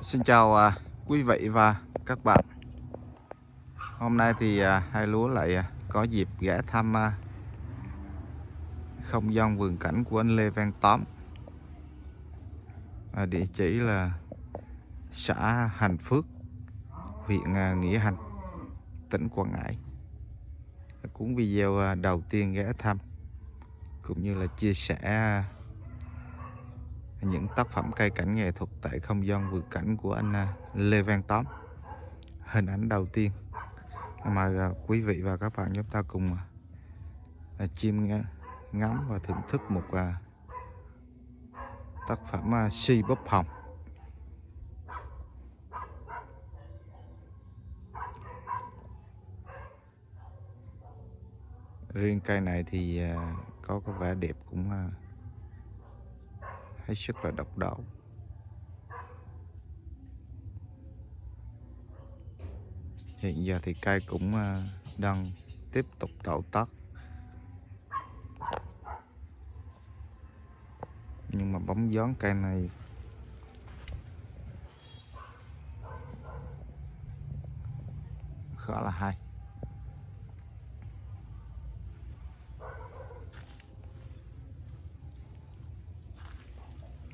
Xin chào à, quý vị và các bạn. Hôm nay thì à, hai lúa lại à, có dịp ghé thăm à, không gian vườn cảnh của anh Lê Văn Tóm. À, Địa chỉ là xã Hành Phước, huyện à, Nghĩa Hành, tỉnh Quảng Ngãi. Cũng video à, đầu tiên ghé thăm cũng như là chia sẻ à, những tác phẩm cây cảnh nghệ thuật tại không gian vườn cảnh của anh à, Lê Văn Tóm hình ảnh đầu tiên mà à, quý vị và các bạn chúng ta cùng à, chiêm ngắm và thưởng thức một tác phẩm si bóp hồng. Riêng cây này thì có cái vẻ đẹp cũng hết sức là độc đáo hiện giờ thì cây cũng ờ, đang tiếp tục tạo tác nhưng mà bóng gió cây này khá là hay.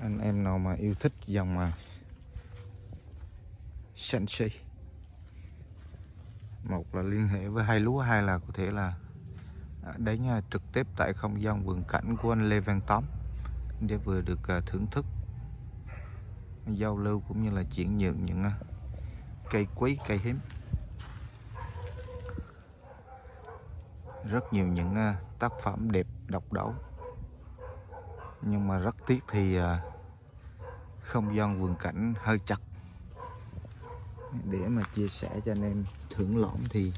Anh em nào mà yêu thích dòng mà Sensi một là liên hệ với hai lúa, hai là có thể là à, đến à, trực tiếp tại không gian vườn cảnh của anh Lê Văn Tóm để vừa được à, thưởng thức giao lưu cũng như là chuyển nhượng những cây quý, cây hiếm. Rất nhiều những tác phẩm đẹp độc đáo. Nhưng mà rất tiếc thì không gian vườn cảnh hơi chặt để mà chia sẻ cho anh em thưởng lõm thì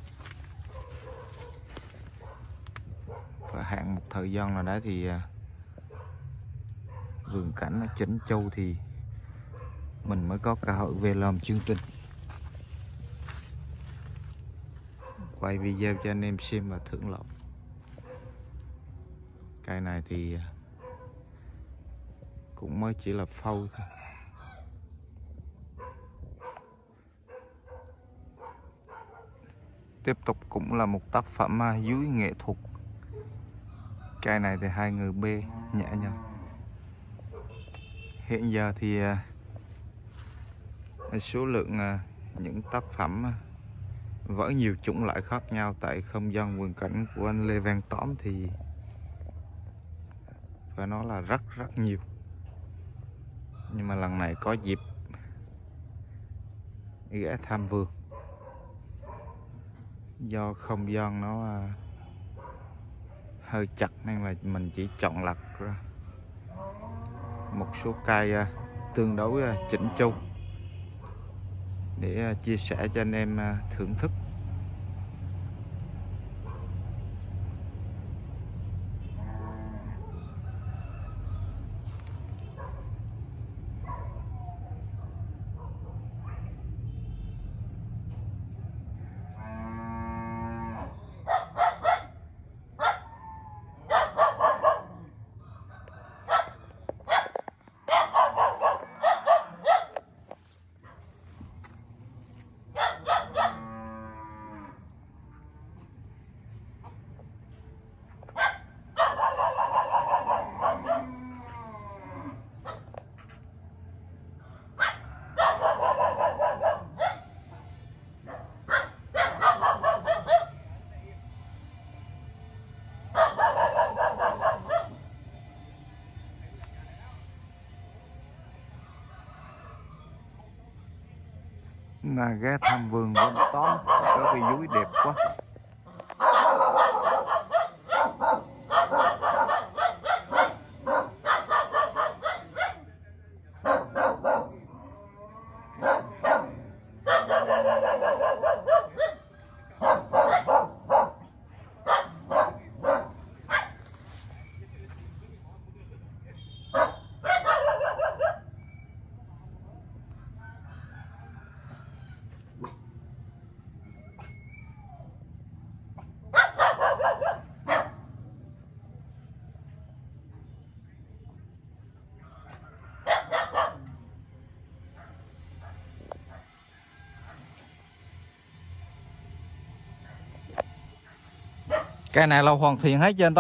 phải hạn một thời gian nào đó thì à, vườn cảnh ở chỉnh châu thì mình mới có cơ hội về làm chương trình. Quay video cho anh em xem và thưởng lõm cây này thì à, cũng mới chỉ là phâu thôi. Tiếp tục cũng là một tác phẩm à, dưới nghệ thuật. Cây này thì hai người b, nhẹ nhàng. Hiện giờ thì à, số lượng à, những tác phẩm vỡ nhiều chủng loại khác nhau. Tại không gian vườn cảnh của anh Lê Văn Tóm thì và nó là rất rất nhiều. Nhưng mà lần này có dịp ghé thăm vườn do không gian nó à, hơi chặt nên là mình chỉ chọn lặt ra một số cây à, tương đối à, chỉnh chu để chia sẻ cho anh em thưởng thức. Ghé thăm vườn của Tóm có cái dúi đẹp quá. Cây này là hoàn thiện hết trên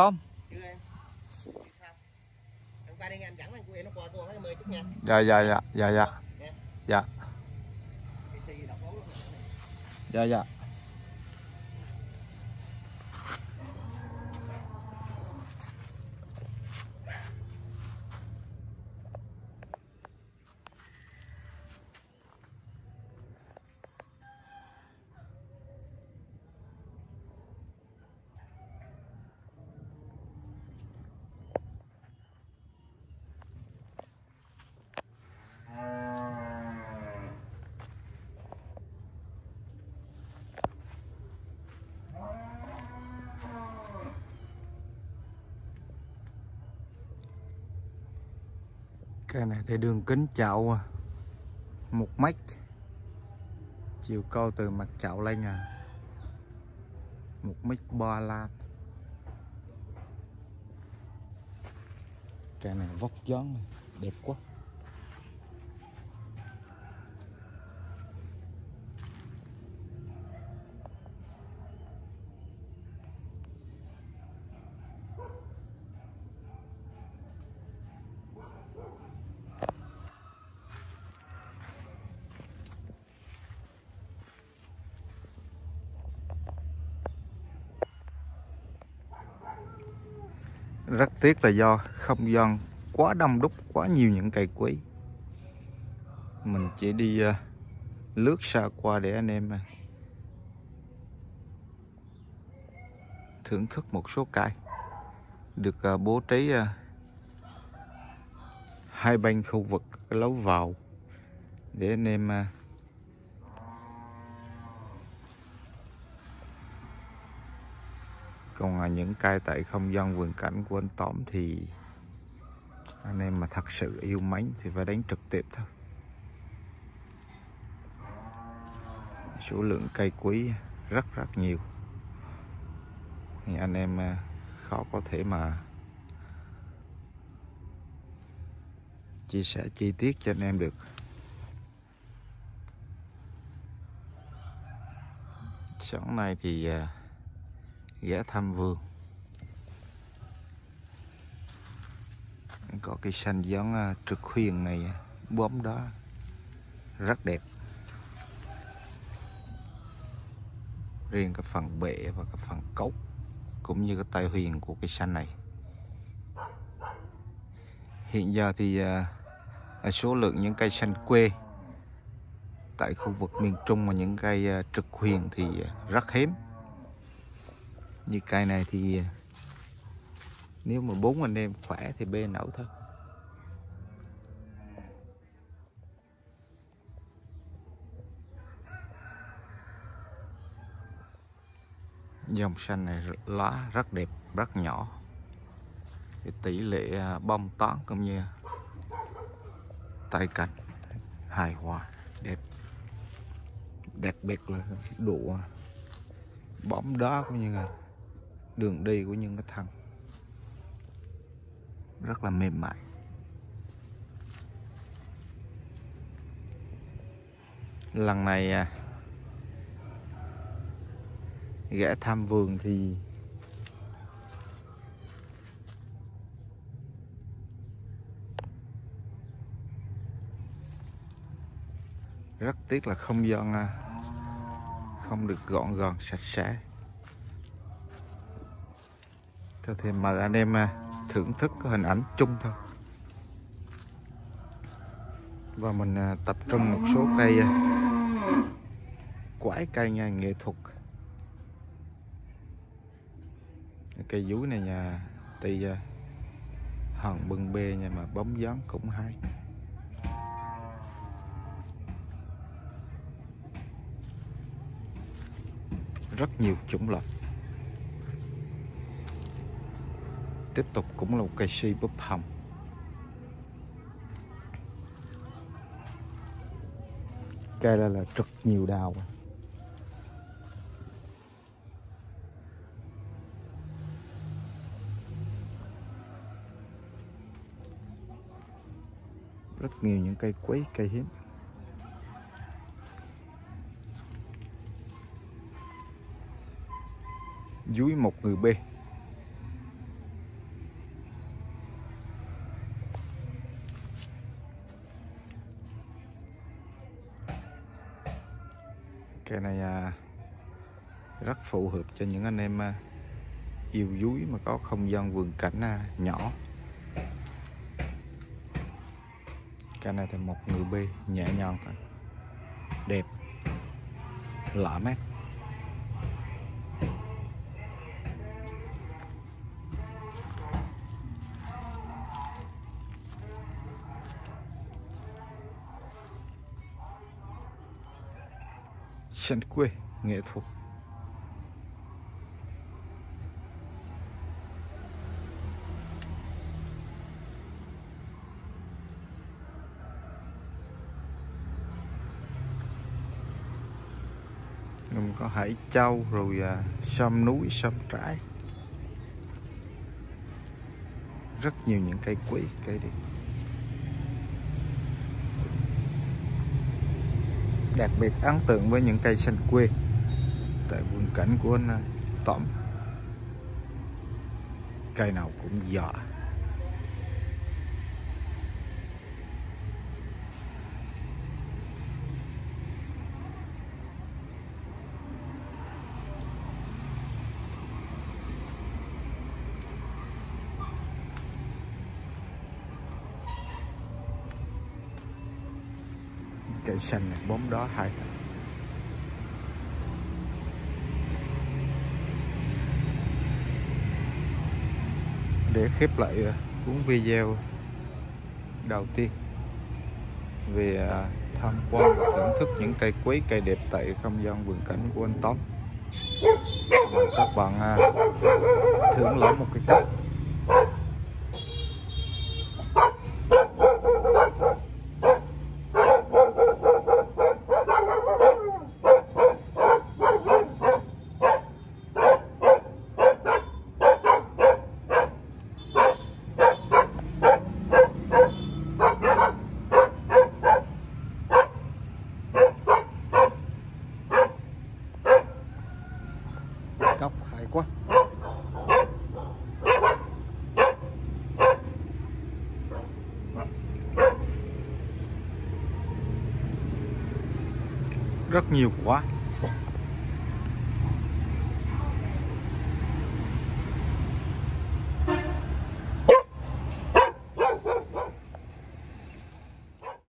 nha. Dạ dạ dạ dạ dạ. Dạ. Cái luôn. Dạ dạ Cây này thì đường kính chậu à. một mét. Chiều cao từ mặt chậu lên à. Một mét ba lam cây này vóc dáng này, đẹp quá. Rất tiếc là do không gian quá đông đúc quá nhiều những cây quý. Mình chỉ đi uh, lướt xa qua để anh em uh, thưởng thức một số cây. Được uh, bố trí uh, hai bên khu vực lối vào để anh em uh, còn à, những cây tại không gian vườn cảnh của anh Tóm thì anh em mà thật sự yêu mến thì phải đánh trực tiếp thôi. Số lượng cây quý rất rất nhiều. Thì anh em à, khó có thể mà chia sẻ chi tiết cho anh em được. Sáng nay thì à, uh, ghé thăm vườn. Có cây xanh giống à, trực khuyên này à, bóng đó. Rất đẹp. Riêng cái phần bệ và cái phần cốc cũng như cái tay huyền của cây xanh này. Hiện giờ thì à, số lượng những cây xanh quê tại khu vực miền Trung và những cây trực huyền thì rất hiếm như cây này thì nếu mà bốn anh em khỏe thì bê nổi thôi. Dòng xanh này lá rất đẹp, rất nhỏ. Cái tỷ lệ à, bông tán cũng như tay cành, hài hòa, đẹp. Đặc biệt là độ à, bóng đó cũng như là đường đi của những cái thân rất là mềm mại. Lần này à, ghé thăm vườn thì rất tiếc là không gian à, không được gọn gàng, sạch sẽ. Thôi thì mời anh em à, thưởng thức hình ảnh chung thôi. Và mình à, tập trung một số cây à, quái cây nha, nghệ thuật. Cây dúi này nhà tì hòn bưng bê nha mà bóng dáng cũng hay. Rất nhiều chủng loại. Tiếp tục cũng là một cây si búp hồng cây đây là trực nhiều đào rất nhiều những cây quý, cây hiếm. Dưới một người B. cái này à, rất phù hợp cho những anh em à, yêu dúi mà có không gian vườn cảnh à, nhỏ. Cái này thì một người B nhẹ nhàng thôi. Đẹp. Lạ mắt chân quê nghệ thuật. Gồm có hải châu rồi à, sâm núi sâm trái rất nhiều những cây quý cây đẹp. Đặc biệt ấn tượng với những cây xanh quê tại vườn cảnh của anh à, Tổng cây nào cũng già cây xanh này, bóng đó hai để khép lại ờ, cuốn video đầu tiên. Về ờ, tham quan và thưởng thức những cây quý cây đẹp tại không gian vườn cảnh của anh Tóm và các bạn ờ, thưởng lãm một cái cách cọc hay quá. Rất nhiều quá.